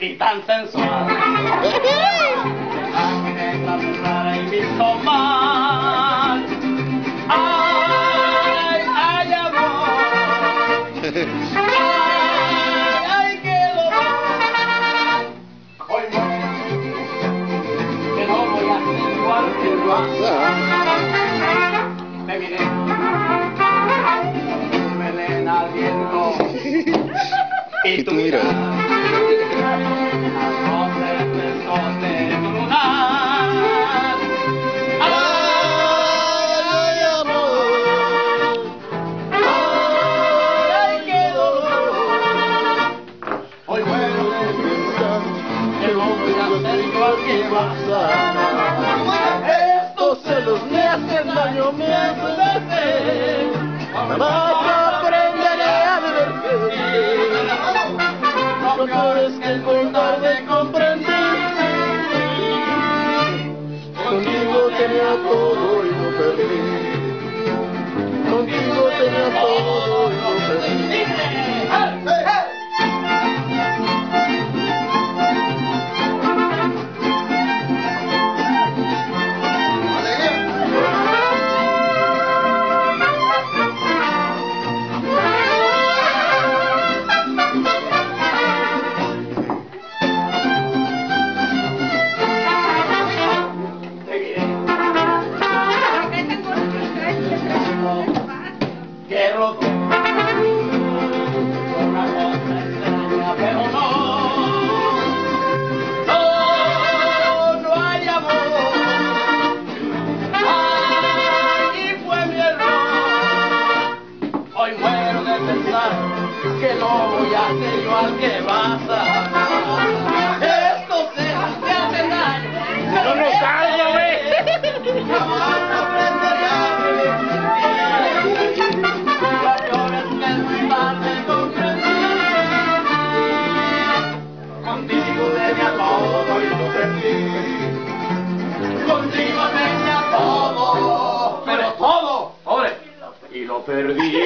di danza sensuale anche nella strada visto Y tú miras A la noche En el sol de tu lugar Ay amor Ay qué Hoy vuelvo de pensar Que vos miras De igual que vas a Estos celos Me hacen daño Me hacen daño Me hacen daño todo y lo perdí. Contigo tenía todo y lo perdí. pensar que no voy a hacer igual al que vas perdí.